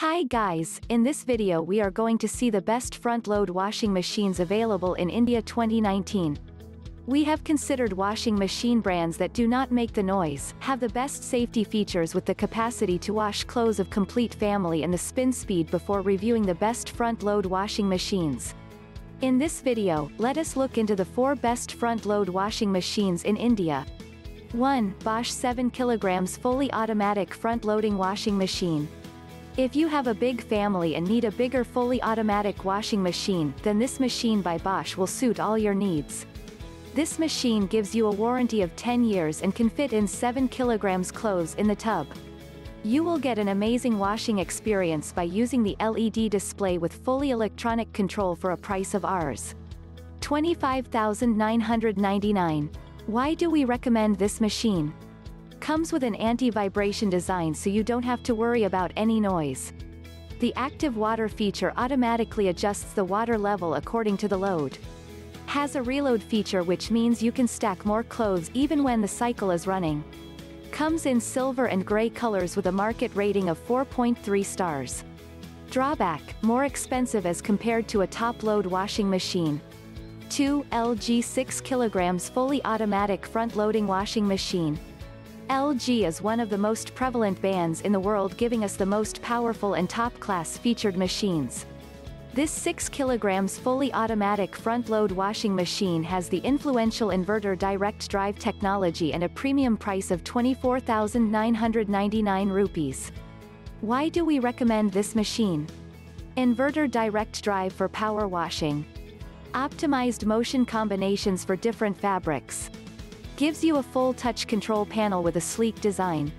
Hi guys, in this video we are going to see the best front-load washing machines available in India 2019. We have considered washing machine brands that do not make the noise, have the best safety features with the capacity to wash clothes of complete family and the spin speed before reviewing the best front-load washing machines. In this video, let us look into the 4 best front-load washing machines in India. 1. Bosch 7 kg fully automatic front-loading washing machine. If you have a big family and need a bigger fully automatic washing machine, then this machine by Bosch will suit all your needs. This machine gives you a warranty of 10 years and can fit in 7 kilograms clothes in the tub. You will get an amazing washing experience by using the LED display with fully electronic control for a price of Rs. 25,999. Why do we recommend this machine? Comes with an anti-vibration design so you don't have to worry about any noise. The active water feature automatically adjusts the water level according to the load. Has a reload feature which means you can stack more clothes even when the cycle is running. Comes in silver and gray colors with a market rating of 4.3 stars. Drawback, more expensive as compared to a top-load washing machine. 2. LG 6 kg fully automatic front-loading washing machine. LG is one of the most prevalent brands in the world giving us the most powerful and top-class featured machines. This 6 kg fully automatic front-load washing machine has the influential inverter direct drive technology and a premium price of 24,999 rupees. Why do we recommend this machine? Inverter direct drive for power washing. Optimized motion combinations for different fabrics. Gives you a full touch control panel with a sleek design.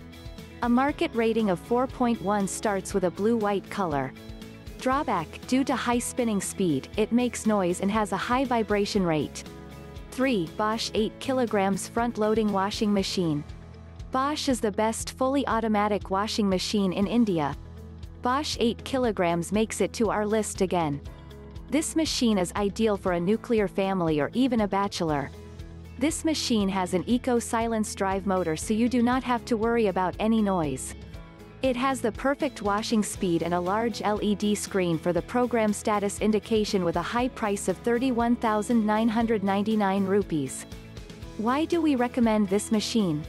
A market rating of 4.1 starts with a blue-white color. Drawback, due to high spinning speed, it makes noise and has a high vibration rate. 3. Bosch 8 kg front-loading washing machine. Bosch is the best fully automatic washing machine in India. Bosch 8 kg makes it to our list again. This machine is ideal for a nuclear family or even a bachelor. This machine has an eco-silence drive motor so you do not have to worry about any noise. It has the perfect washing speed and a large LED screen for the program status indication with a high price of 31,999 rupees. Why do we recommend this machine?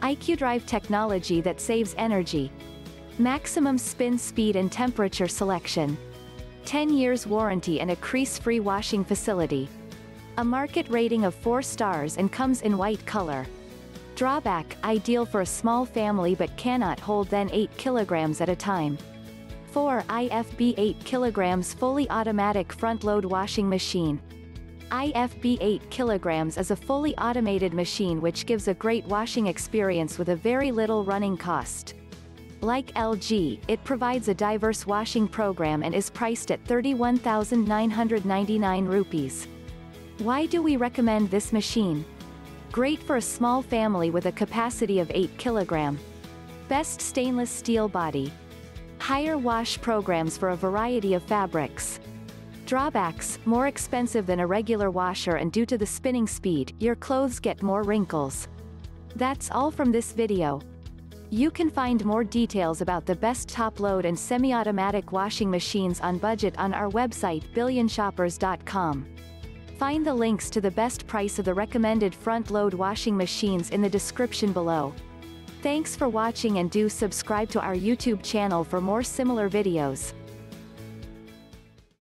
IQ Drive technology that saves energy. Maximum spin speed and temperature selection. 10 years warranty and a crease-free washing facility. A market rating of 4 stars and comes in white color. Drawback, ideal for a small family but cannot hold then 8 kilograms at a time. 4 IFB 8 kilograms fully automatic front-load washing machine. IFB 8 kilograms is a fully automated machine which gives a great washing experience with a very little running cost. Like LG, it provides a diverse washing program and is priced at 31,999 rupees. Why do we recommend this machine? Great for a small family with a capacity of 8 kg. Best stainless steel body. Higher wash programs for a variety of fabrics. Drawbacks, more expensive than a regular washer and due to the spinning speed, your clothes get more wrinkles. That's all from this video. You can find more details about the best top-load and semi-automatic washing machines on budget on our website billionshoppers.com. Find the links to the best price of the recommended front-load washing machines in the description below. Thanks for watching and do subscribe to our YouTube channel for more similar videos.